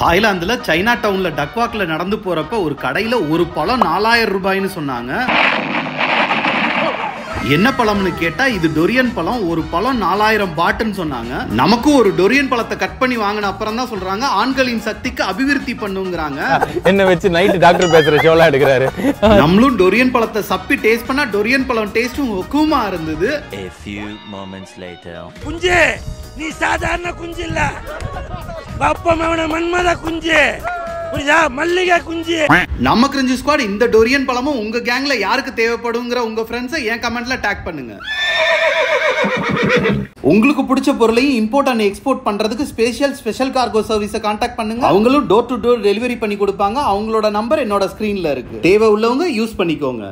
தாய்லாந்துல China டவுன்ல டக்வாக்ல நடந்து போறப்ப ஒரு கடையில ஒரு பழம் நாலாயிரம் ரூபாய்னு சொன்னாங்க. என்ன பழம்னு கேட்டா இது டொரியன் பழம் ஒரு பழம் நாலாயிரம் பாட்டுன்னு சொன்னாங்க. நமக்கும் ஒரு டொரியன் பழத்தை கட் பண்ணி வாங்கின அப்புறம் தான் சொல்றாங்க ஆண்களின் சக்திக்கு அபிவிருத்தி பண்ணுங்கிறாங்க. என்ன வச்சு நைட்டு டாக்டர் பேசுற ஷோலாம் எடுக்கிறாரு. நம்மளும் டொரியன் பழத்தை சப்பி டேஸ்ட் பண்ணா டொரியன் பழம் டேஸ்டும் ஒக்குமா இருந்தது. A few moments later. குஞ்சு நீ சாதாரண குஞ்சு இல்ல. அப்பமவன மன்மத குஞ்சு. புரியுதா? மல்லிகை குஞ்சு. நம்ம கிரிஞ்சு ஸ்குவாட் இந்த டொரியன் பழமும் உங்க கேங்ல யாருக்கு தேவைப்படுங்கிற உங்க ஃப்ரெண்ட்ஸை என் கமெண்ட்ல டேக் பண்ணுங்க. உங்களுக்கு பிடிச்ச பொருளையும் இம்போர்ட் அண்ட் எக்ஸ்போர்ட் பண்றதுக்கு ஸ்பெஷல் ஸ்பெஷல் கார்கோ சர்வீஸை காண்டாக்ட் பண்ணுங்க. அவங்களும் டோர் டு டோர் டெலிவரி பண்ணி கொடுப்பாங்க. அவங்களோட நம்பர் என்னோட ஸ்கிரீன்ல இருக்கு. தேவை உள்ளவங்க யூஸ் பண்ணிக்கோங்க.